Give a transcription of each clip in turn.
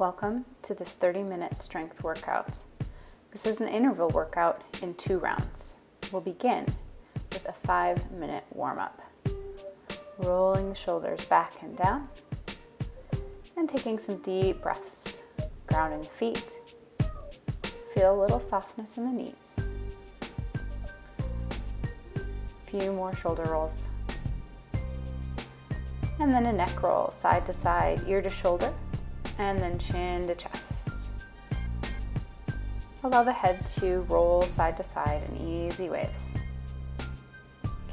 Welcome to this 30 minute strength workout. This is an interval workout in two rounds. We'll begin with a five minute warm up, rolling the shoulders back and down, and taking some deep breaths, grounding the feet. Feel a little softness in the knees. A Few more shoulder rolls. And then a neck roll, side to side, ear to shoulder, and then chin to chest. Allow the head to roll side to side in easy waves.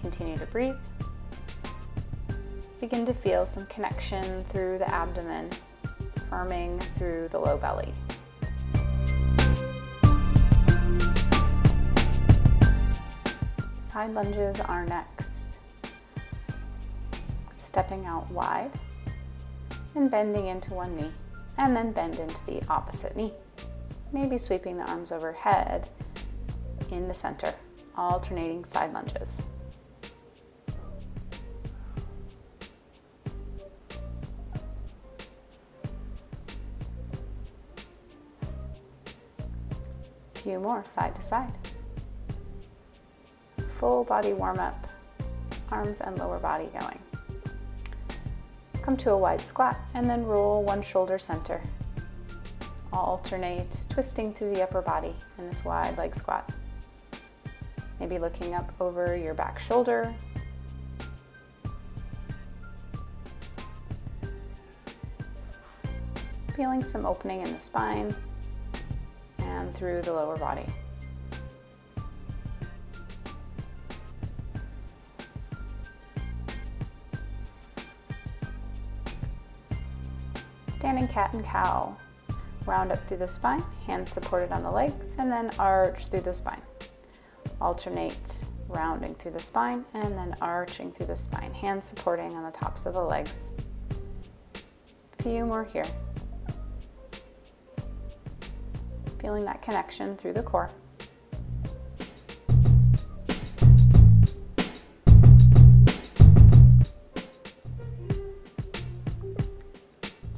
Continue to breathe. Begin to feel some connection through the abdomen, firming through the low belly. Side lunges are next. Stepping out wide and bending into one knee and then bend into the opposite knee. Maybe sweeping the arms overhead in the center, alternating side lunges. Few more side to side. Full body warm up, arms and lower body going. Come to a wide squat and then roll one shoulder center. I'll alternate twisting through the upper body in this wide leg squat. Maybe looking up over your back shoulder. Feeling some opening in the spine and through the lower body. Standing cat and cow. Round up through the spine, hands supported on the legs, and then arch through the spine. Alternate rounding through the spine and then arching through the spine, hands supporting on the tops of the legs. Few more here. Feeling that connection through the core.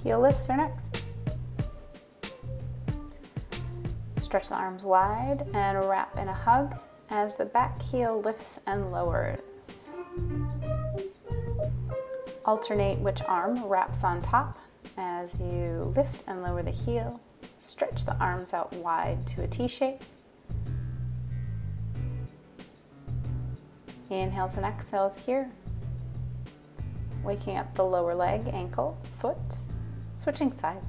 Heel lifts are next. Stretch the arms wide and wrap in a hug as the back heel lifts and lowers. Alternate which arm wraps on top as you lift and lower the heel. Stretch the arms out wide to a T shape. Inhales and exhales here. Waking up the lower leg, ankle, foot. Switching side.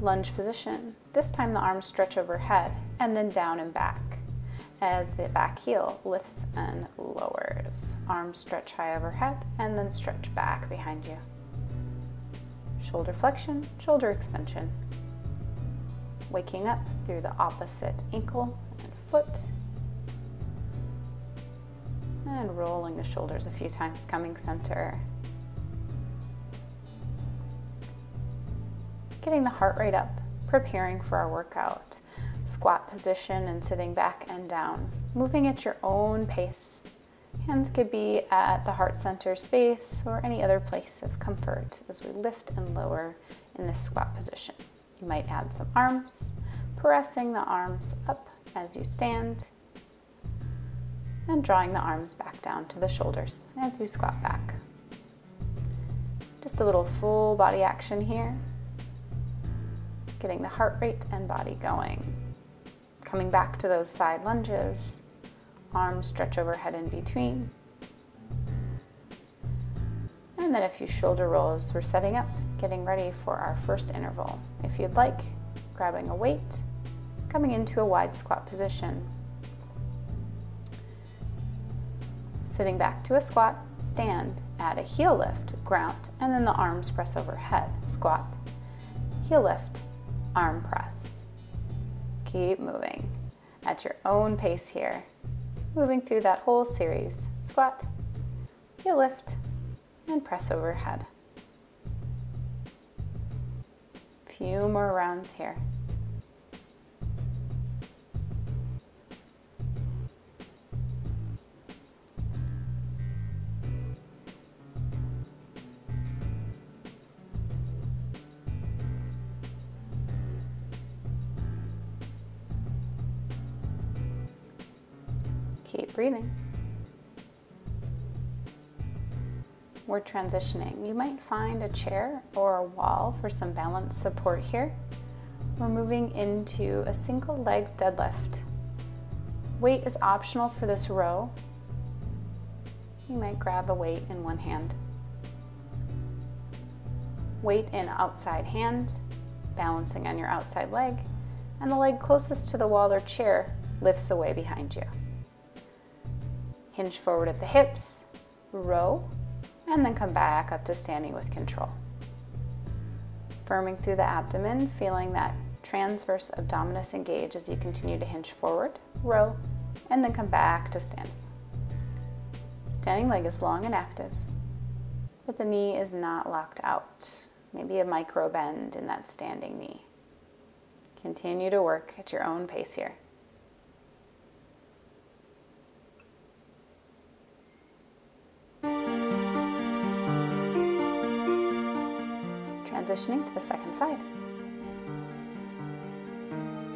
Lunge position. This time the arms stretch overhead and then down and back as the back heel lifts and lowers. Arms stretch high overhead and then stretch back behind you. Shoulder flexion, shoulder extension. Waking up through the opposite ankle and foot. And rolling the shoulders a few times, coming center. Getting the heart rate up, preparing for our workout. Squat position and sitting back and down, moving at your own pace. Hands could be at the heart center space or any other place of comfort as we lift and lower in this squat position. You might add some arms, pressing the arms up as you stand, and drawing the arms back down to the shoulders as you squat back. Just a little full body action here getting the heart rate and body going. Coming back to those side lunges, arms stretch overhead in between. And then a few shoulder rolls. We're setting up, getting ready for our first interval. If you'd like, grabbing a weight, coming into a wide squat position. Sitting back to a squat, stand, add a heel lift, ground, and then the arms press overhead, squat, heel lift, arm press. Keep moving at your own pace here. Moving through that whole series. Squat, heel lift, and press overhead. Few more rounds here. Breathing. We're transitioning. You might find a chair or a wall for some balance support here. We're moving into a single leg deadlift. Weight is optional for this row. You might grab a weight in one hand. Weight in outside hand, balancing on your outside leg, and the leg closest to the wall or chair lifts away behind you. Hinge forward at the hips, row, and then come back up to standing with control. Firming through the abdomen, feeling that transverse abdominis engage as you continue to hinge forward, row, and then come back to standing. Standing leg is long and active, but the knee is not locked out. Maybe a micro bend in that standing knee. Continue to work at your own pace here. Transitioning to the second side.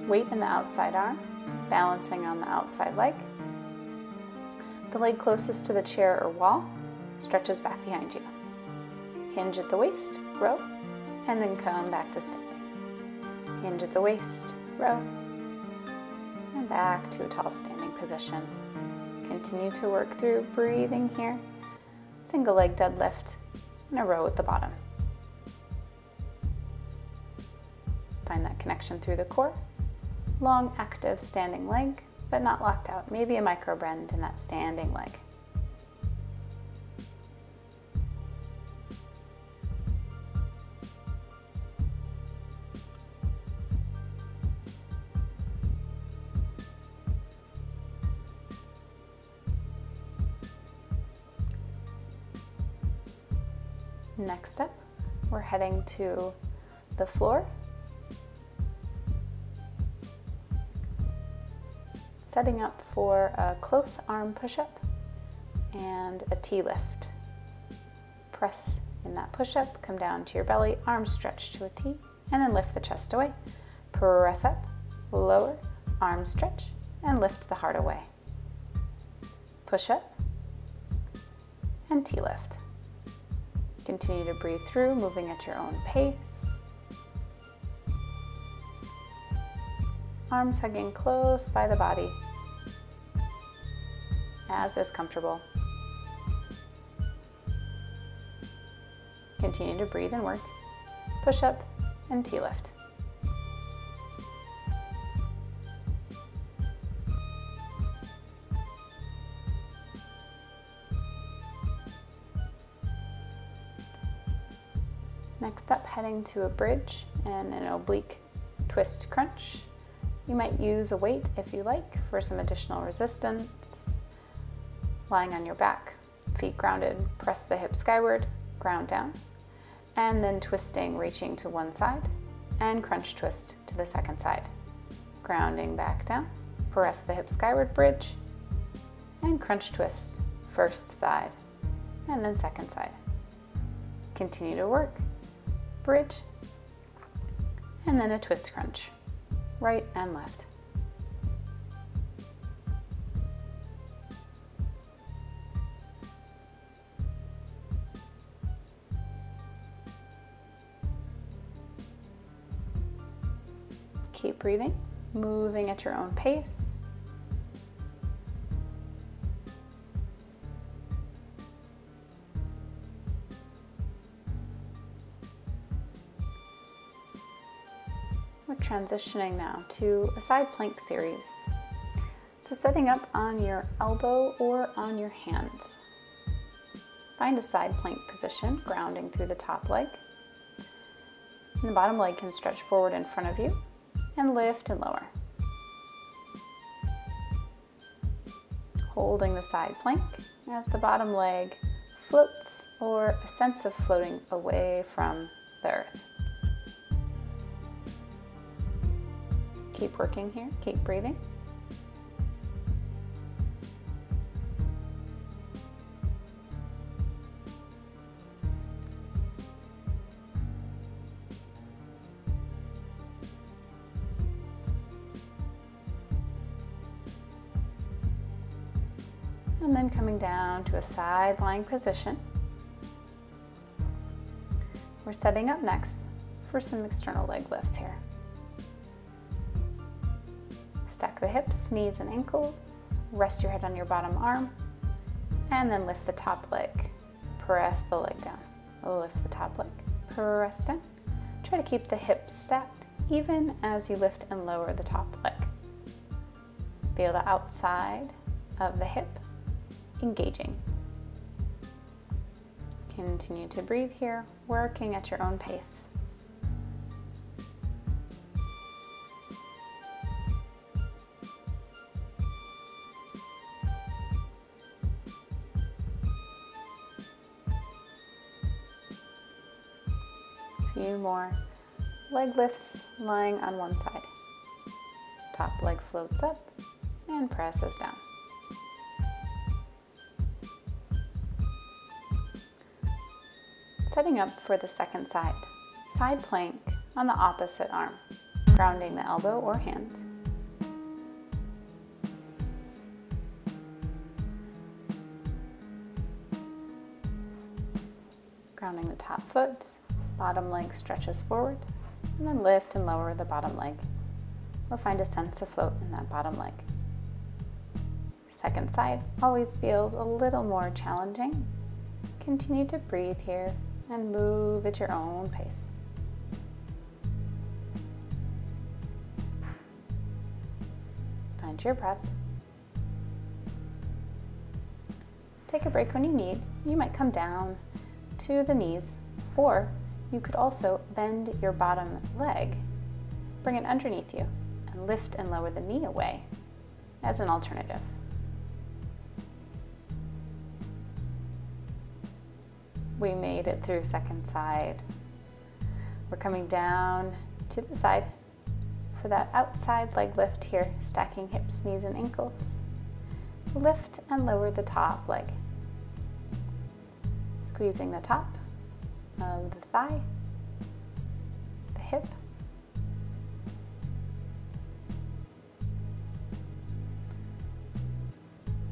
Weight in the outside arm, balancing on the outside leg. The leg closest to the chair or wall stretches back behind you. Hinge at the waist, row, and then come back to standing. Hinge at the waist, row, and back to a tall standing position. Continue to work through breathing here. Single leg deadlift and a row at the bottom. Find that connection through the core long, active standing leg, but not locked out. Maybe a micro bend in that standing leg. Next up, we're heading to the floor setting up for a close arm push-up and a T-lift. Press in that push-up, come down to your belly, arms stretch to a T, and then lift the chest away. Press up, lower, arms stretch, and lift the heart away. Push up and T-lift. Continue to breathe through, moving at your own pace. Arms hugging close by the body, as is comfortable. Continue to breathe and work. Push up and T lift. Next up, heading to a bridge and an oblique twist crunch. You might use a weight if you like for some additional resistance lying on your back, feet grounded, press the hips skyward, ground down, and then twisting, reaching to one side, and crunch twist to the second side. Grounding back down, press the hips skyward, bridge, and crunch twist, first side, and then second side. Continue to work, bridge, and then a twist crunch, right and left. Breathing, moving at your own pace. We're transitioning now to a side plank series. So setting up on your elbow or on your hand. Find a side plank position, grounding through the top leg. And the bottom leg can stretch forward in front of you and lift and lower. Holding the side plank as the bottom leg floats or a sense of floating away from the earth. Keep working here, keep breathing. A side lying position. We're setting up next for some external leg lifts here. Stack the hips, knees, and ankles. Rest your head on your bottom arm, and then lift the top leg. Press the leg down. Lift the top leg. Press down. Try to keep the hips stacked even as you lift and lower the top leg. Feel the outside of the hip engaging. Continue to breathe here, working at your own pace. Few more leg lifts lying on one side. Top leg floats up and presses down. Setting up for the second side. Side plank on the opposite arm, grounding the elbow or hand. Grounding the top foot, bottom leg stretches forward, and then lift and lower the bottom leg, or find a sense of float in that bottom leg. Second side always feels a little more challenging. Continue to breathe here and move at your own pace. Find your breath. Take a break when you need. You might come down to the knees, or you could also bend your bottom leg, bring it underneath you, and lift and lower the knee away as an alternative. We made it through second side. We're coming down to the side for that outside leg lift here, stacking hips, knees, and ankles. Lift and lower the top leg. Squeezing the top of the thigh, the hip,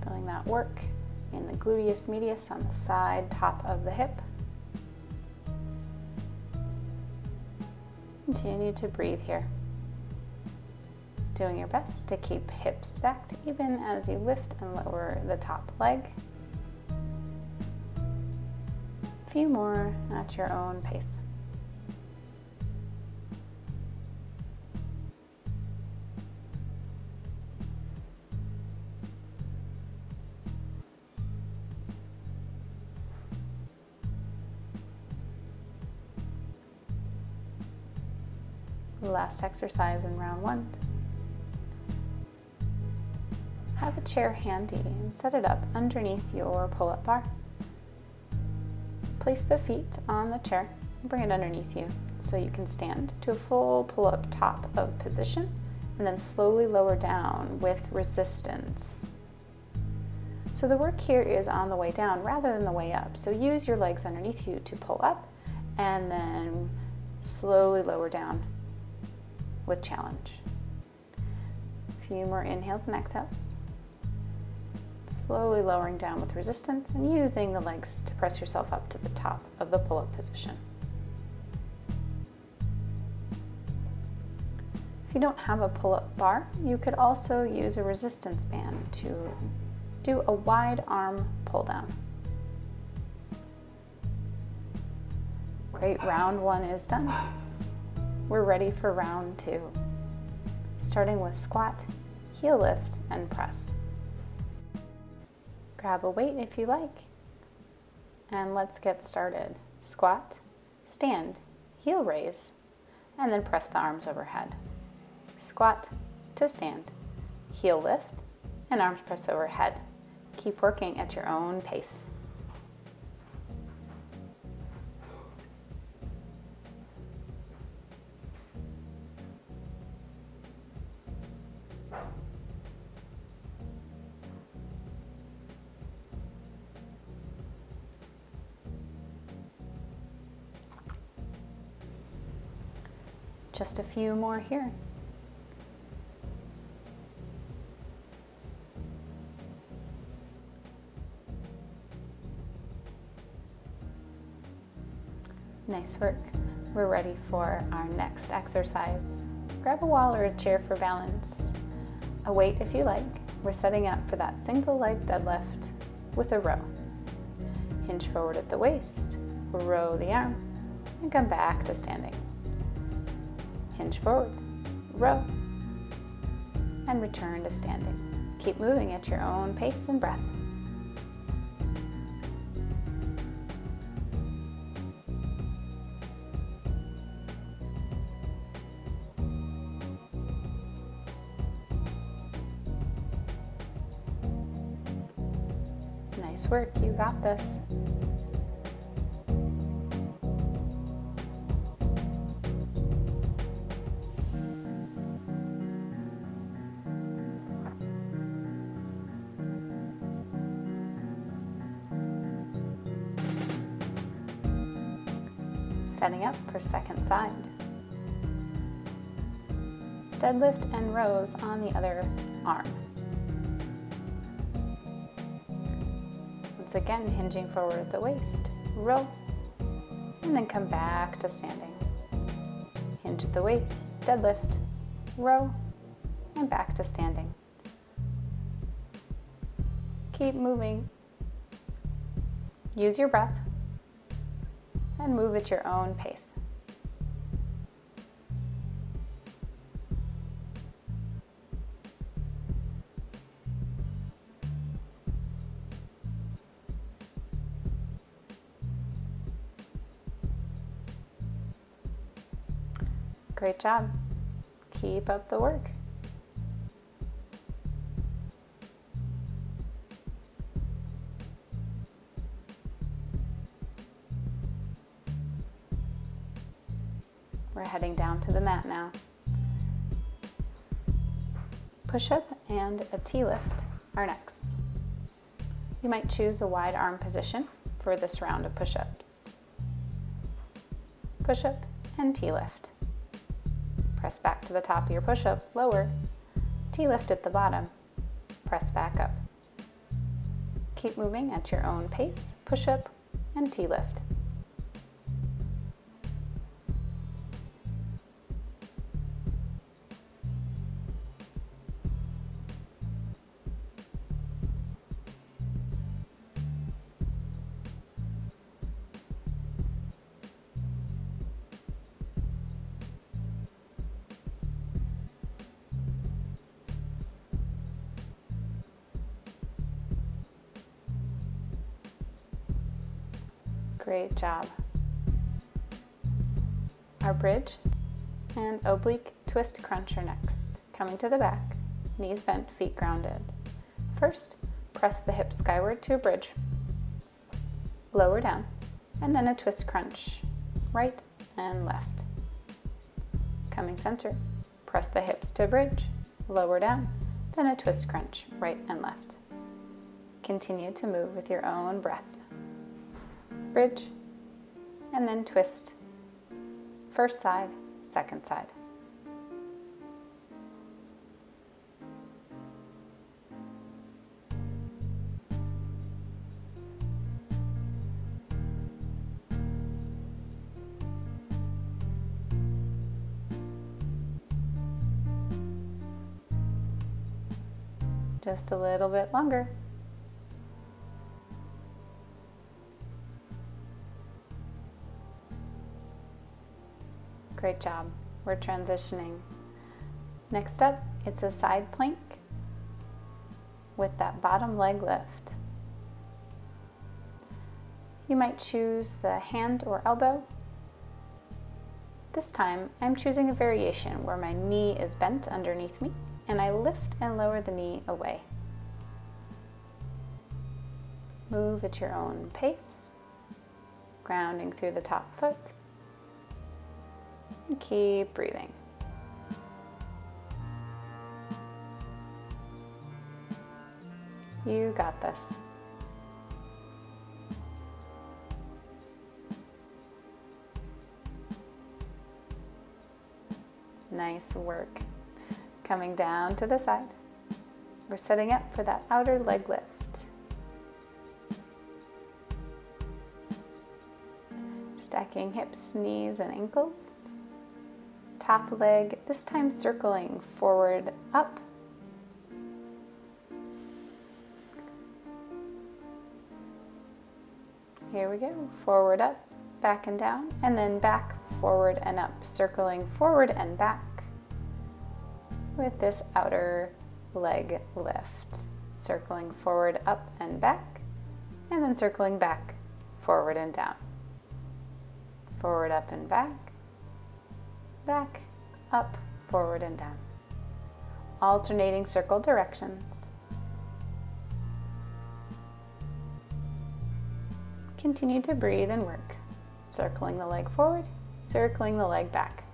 feeling that work in the gluteus medius on the side top of the hip. Continue to breathe here. Doing your best to keep hips stacked even as you lift and lower the top leg. A few more at your own pace. Last exercise in round one. Have a chair handy and set it up underneath your pull up bar. Place the feet on the chair and bring it underneath you so you can stand to a full pull up top of position and then slowly lower down with resistance. So the work here is on the way down rather than the way up. So use your legs underneath you to pull up and then slowly lower down with challenge. A few more inhales and exhales. Slowly lowering down with resistance and using the legs to press yourself up to the top of the pull up position. If you don't have a pull up bar, you could also use a resistance band to do a wide arm pull down. Great, round one is done. We're ready for round two. Starting with squat, heel lift, and press. Grab a weight if you like. And let's get started. Squat, stand, heel raise, and then press the arms overhead. Squat to stand, heel lift, and arms press overhead. Keep working at your own pace. few more here. Nice work. We're ready for our next exercise. Grab a wall or a chair for balance. A weight if you like. We're setting up for that single leg deadlift with a row. Hinge forward at the waist, row the arm, and come back to standing. Hinge forward, row, and return to standing. Keep moving at your own pace and breath. Nice work, you got this. Deadlift and rows on the other arm. Once again, hinging forward at the waist, row, and then come back to standing. Hinge at the waist, deadlift, row, and back to standing. Keep moving. Use your breath and move at your own pace. Great job. Keep up the work. We're heading down to the mat now. Push up and a T lift are next. You might choose a wide arm position for this round of push ups. Push up and T lift. Press back to the top of your push up, lower. T lift at the bottom. Press back up. Keep moving at your own pace, push up and T Job. Our bridge and oblique twist crunch are next. Coming to the back, knees bent, feet grounded. First, press the hips skyward to a bridge, lower down, and then a twist crunch, right and left. Coming center, press the hips to a bridge, lower down, then a twist crunch, right and left. Continue to move with your own breath bridge, and then twist. First side, second side. Just a little bit longer. Great job. We're transitioning. Next up, it's a side plank with that bottom leg lift. You might choose the hand or elbow. This time, I'm choosing a variation where my knee is bent underneath me and I lift and lower the knee away. Move at your own pace, grounding through the top foot and keep breathing. You got this. Nice work. Coming down to the side. We're setting up for that outer leg lift. Stacking hips, knees, and ankles. Top leg, this time circling forward, up. Here we go. Forward, up, back and down, and then back, forward, and up. Circling forward and back with this outer leg lift. Circling forward, up, and back, and then circling back, forward, and down forward, up, and back, back, up, forward, and down. Alternating circle directions. Continue to breathe and work, circling the leg forward, circling the leg back.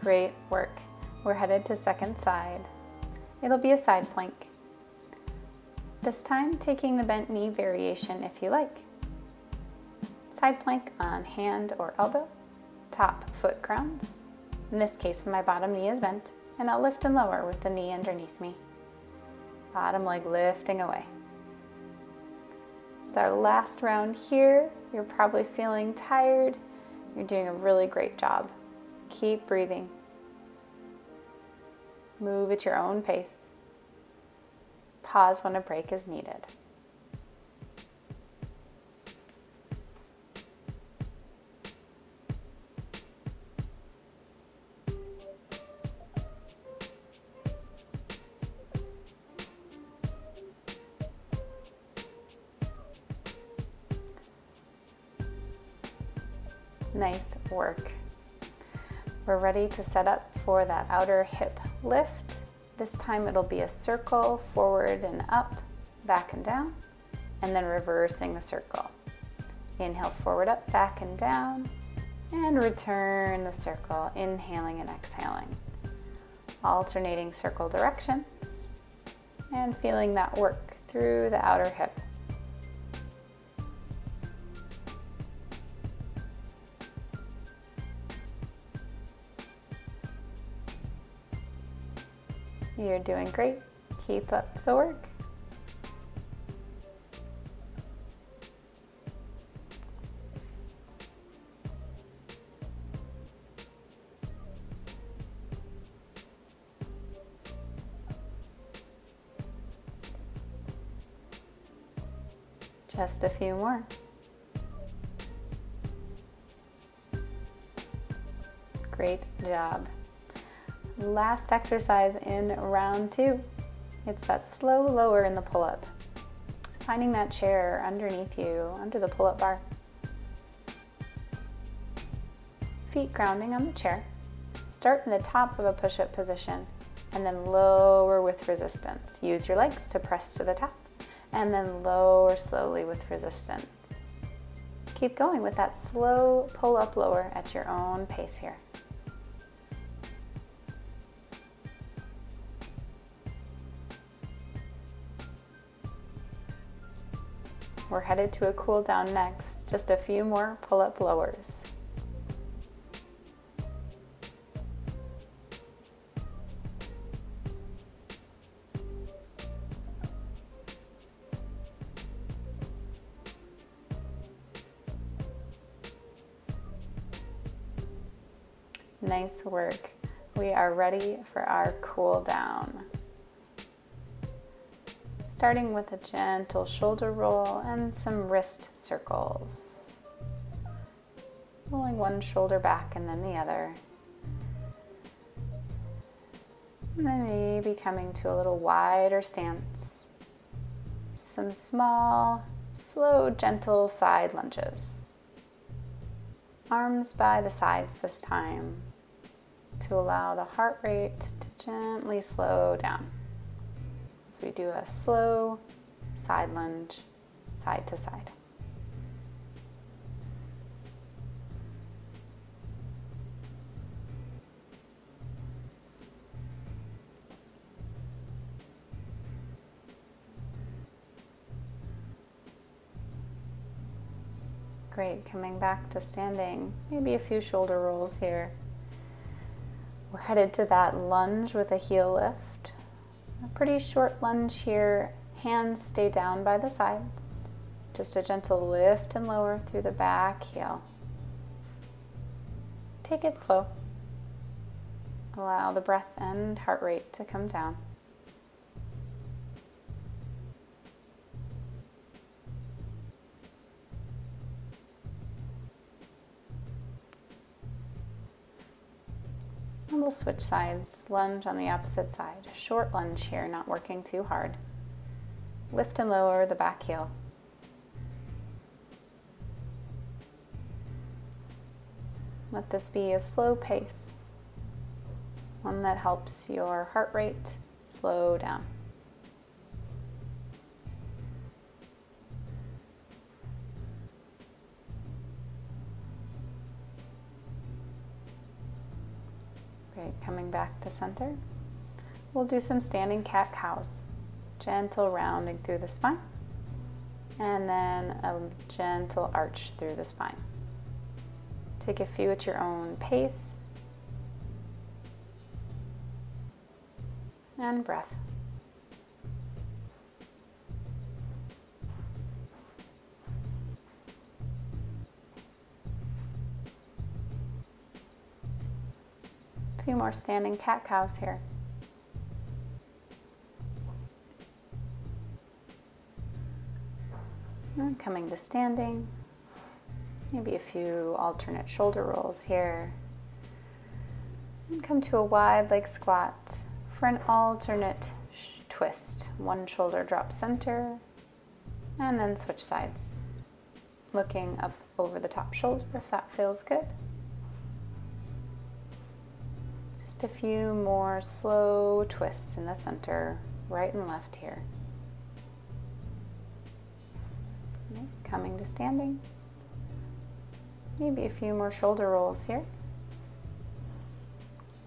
Great work. We're headed to second side. It'll be a side plank. This time taking the bent knee variation if you like. Side plank on hand or elbow, top foot grounds. In this case, my bottom knee is bent and I'll lift and lower with the knee underneath me. Bottom leg lifting away. It's our last round here. You're probably feeling tired. You're doing a really great job. Keep breathing. Move at your own pace. Pause when a break is needed. Nice work. We're ready to set up for that outer hip lift. This time it'll be a circle forward and up, back and down, and then reversing the circle. Inhale forward, up, back and down, and return the circle, inhaling and exhaling. Alternating circle directions and feeling that work through the outer hip. You're doing great. Keep up the work. Just a few more. Great job. Last exercise in round two. It's that slow lower in the pull up. Finding that chair underneath you, under the pull up bar. Feet grounding on the chair. Start in the top of a push up position and then lower with resistance. Use your legs to press to the top and then lower slowly with resistance. Keep going with that slow pull up lower at your own pace here. We're headed to a cool down next, just a few more pull up lowers. Nice work. We are ready for our cool down starting with a gentle shoulder roll and some wrist circles. Rolling one shoulder back and then the other. And then maybe coming to a little wider stance. Some small, slow, gentle side lunges. Arms by the sides this time to allow the heart rate to gently slow down we do a slow side lunge, side to side. Great, coming back to standing. Maybe a few shoulder rolls here. We're headed to that lunge with a heel lift. Pretty short lunge here. Hands stay down by the sides. Just a gentle lift and lower through the back heel. Take it slow. Allow the breath and heart rate to come down. We'll switch sides. Lunge on the opposite side. Short lunge here, not working too hard. Lift and lower the back heel. Let this be a slow pace, one that helps your heart rate slow down. Back to center. We'll do some standing cat cows. Gentle rounding through the spine. And then a gentle arch through the spine. Take a few at your own pace. And breath. A few more standing cat cows here. And coming to standing. Maybe a few alternate shoulder rolls here. And come to a wide leg squat for an alternate twist. One shoulder drops center and then switch sides. Looking up over the top shoulder if that feels good. Just a few more slow twists in the center, right and left here. Coming to standing. Maybe a few more shoulder rolls here.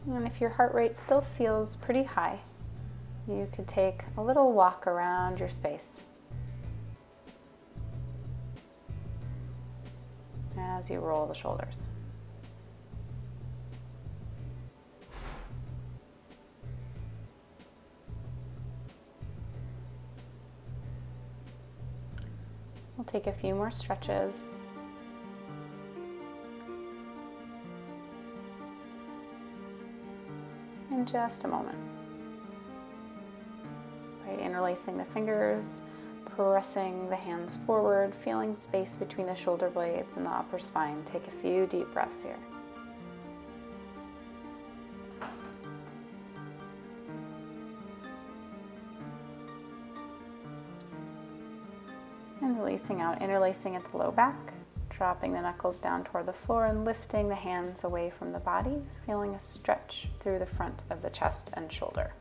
And if your heart rate still feels pretty high, you could take a little walk around your space. As you roll the shoulders. We'll take a few more stretches. in just a moment. Right, interlacing the fingers, pressing the hands forward, feeling space between the shoulder blades and the upper spine. Take a few deep breaths here. Out, interlacing at the low back dropping the knuckles down toward the floor and lifting the hands away from the body, feeling a stretch through the front of the chest and shoulder.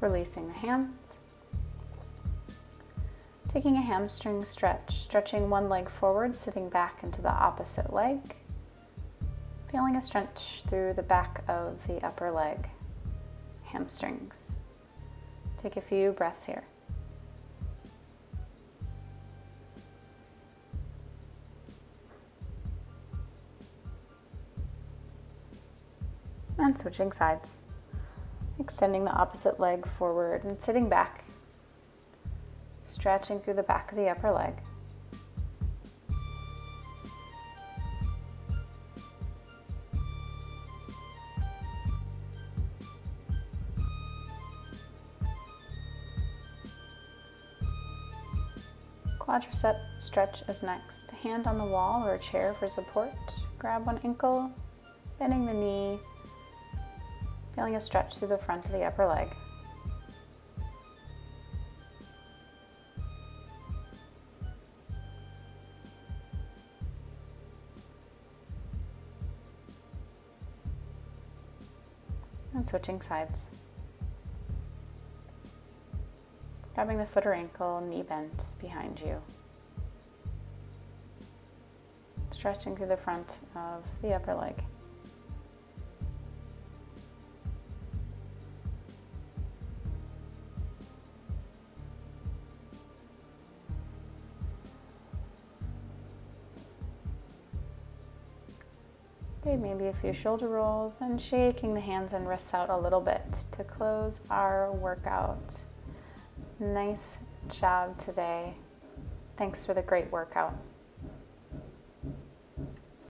Releasing the hands. Taking a hamstring stretch, stretching one leg forward, sitting back into the opposite leg. Feeling a stretch through the back of the upper leg, hamstrings. Take a few breaths here. And switching sides. Extending the opposite leg forward and sitting back stretching through the back of the upper leg. Quadricep stretch is next. Hand on the wall or a chair for support. Grab one ankle, bending the knee, feeling a stretch through the front of the upper leg. Switching sides. Grabbing the foot or ankle, knee bent behind you. Stretching through the front of the upper leg. Maybe a few shoulder rolls and shaking the hands and wrists out a little bit to close our workout. Nice job today. Thanks for the great workout.